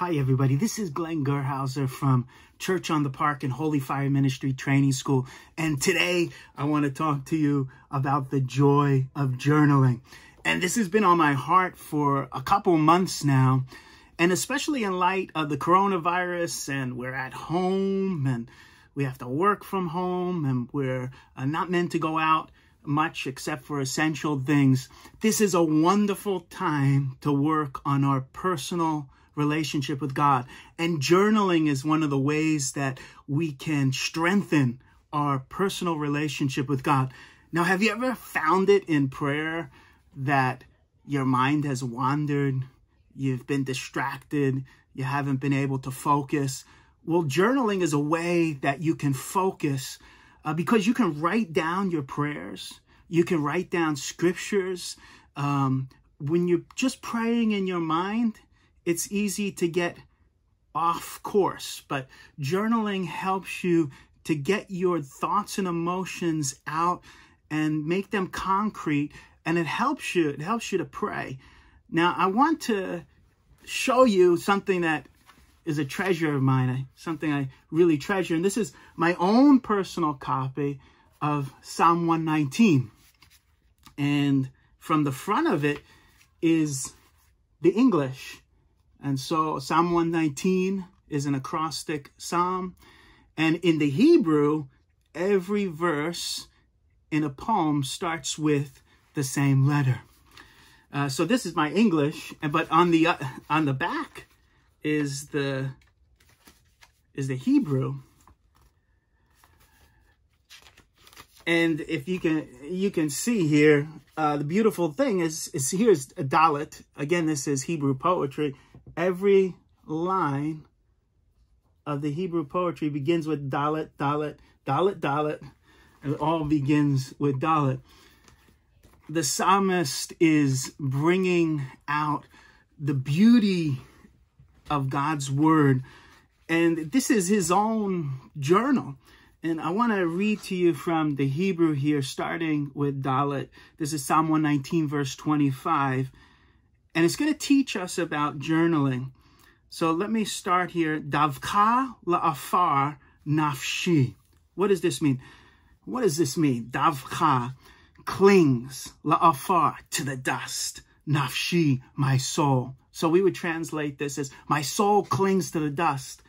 Hi, everybody. This is Glen Gerhauser from Church on the Park and Holy Fire Ministry Training School. And today I want to talk to you about the joy of journaling. And this has been on my heart for a couple months now. And especially in light of the coronavirus and we're at home and we have to work from home and we're uh, not meant to go out much except for essential things. This is a wonderful time to work on our personal relationship with God. And journaling is one of the ways that we can strengthen our personal relationship with God. Now, have you ever found it in prayer that your mind has wandered? You've been distracted. You haven't been able to focus. Well, journaling is a way that you can focus uh, because you can write down your prayers. You can write down scriptures. Um, when you're just praying in your mind, it's easy to get off course, but journaling helps you to get your thoughts and emotions out and make them concrete and it helps you it helps you to pray. Now i want to show you something that is a treasure of mine something i really treasure and this is my own personal copy of psalm 119 and from the front of it is the english and so Psalm 119 is an acrostic psalm. And in the Hebrew, every verse in a poem starts with the same letter. Uh, so this is my English, but on the uh, on the back is the is the Hebrew. And if you can you can see here, uh, the beautiful thing is is here's a Dalet. Again, this is Hebrew poetry every line of the Hebrew poetry begins with Dalet, Dalet, Dalet, Dalet. It all begins with Dalet. The psalmist is bringing out the beauty of God's word. And this is his own journal. And I want to read to you from the Hebrew here, starting with Dalet. This is Psalm 119, verse 25. And it's going to teach us about journaling. So let me start here. Davka la'afar nafshi. What does this mean? What does this mean? Davka clings la'afar to the dust. Nafshi, my soul. So we would translate this as my soul clings to the dust.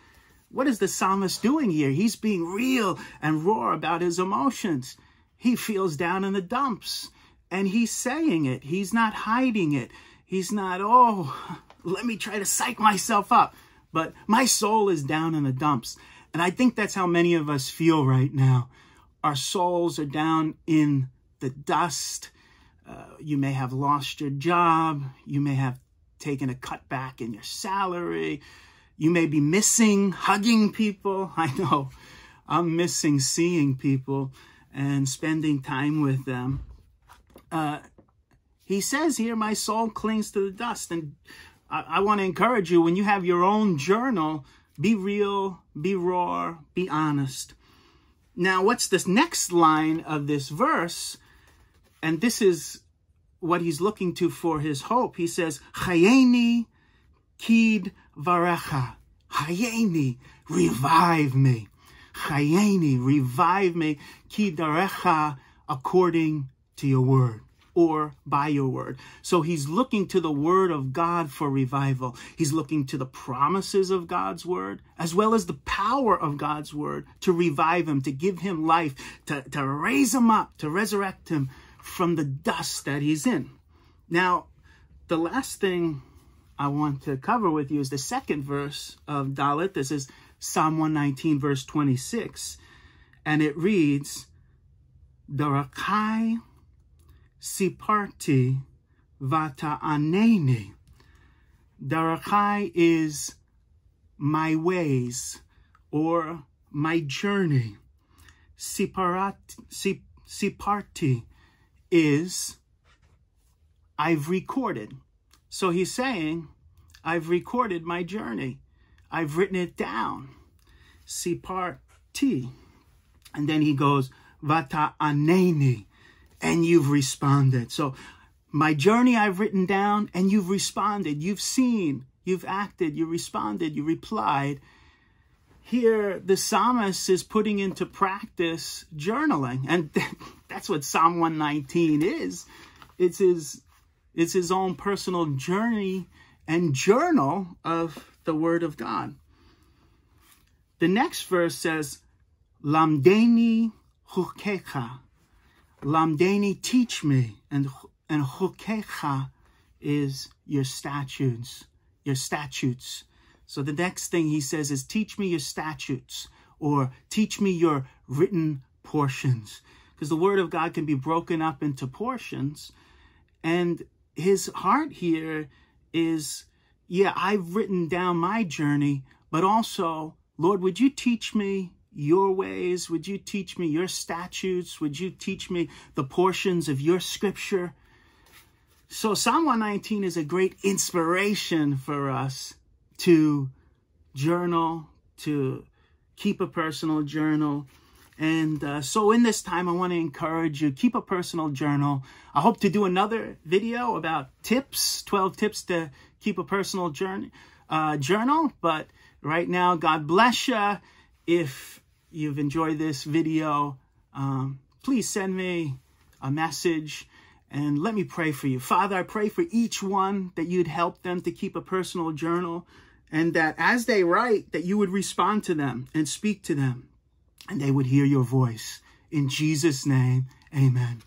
What is the psalmist doing here? He's being real and raw about his emotions. He feels down in the dumps and he's saying it. He's not hiding it. He's not, oh, let me try to psych myself up. But my soul is down in the dumps. And I think that's how many of us feel right now. Our souls are down in the dust. Uh, you may have lost your job. You may have taken a cutback in your salary. You may be missing hugging people. I know I'm missing seeing people and spending time with them. Uh, he says here, my soul clings to the dust. And I, I want to encourage you, when you have your own journal, be real, be raw, be honest. Now, what's this next line of this verse? And this is what he's looking to for his hope. He says, Chayeni kid varecha. Chayeni, revive me. Chayeni, revive me. Kid varecha, according to your word or by your word. So he's looking to the word of God for revival. He's looking to the promises of God's word, as well as the power of God's word to revive him, to give him life, to, to raise him up, to resurrect him from the dust that he's in. Now, the last thing I want to cover with you is the second verse of Dalet. This is Psalm 119, verse 26. And it reads, Darakai siparti vata aneni. Darachai is my ways or my journey. Siparat, sip, siparti is I've recorded. So he's saying, I've recorded my journey. I've written it down. Siparti. And then he goes, Vata aneni and you've responded. So my journey I've written down and you've responded. You've seen, you've acted, you responded, you replied. Here, the psalmist is putting into practice journaling, and that's what Psalm 119 is. It's his, it's his own personal journey and journal of the Word of God. The next verse says, Lamdeni hukecha. Lamdeni, teach me. And, and hukecha is your statutes, your statutes. So the next thing he says is, teach me your statutes or teach me your written portions. Because the word of God can be broken up into portions. And his heart here is, yeah, I've written down my journey, but also, Lord, would you teach me your ways? Would you teach me your statutes? Would you teach me the portions of your scripture? So Psalm 119 is a great inspiration for us to journal, to keep a personal journal. And uh, so in this time, I want to encourage you, keep a personal journal. I hope to do another video about tips, 12 tips to keep a personal journey, uh, journal. But right now, God bless you. If you've enjoyed this video, um, please send me a message and let me pray for you. Father, I pray for each one that you'd help them to keep a personal journal and that as they write, that you would respond to them and speak to them and they would hear your voice. In Jesus' name, amen.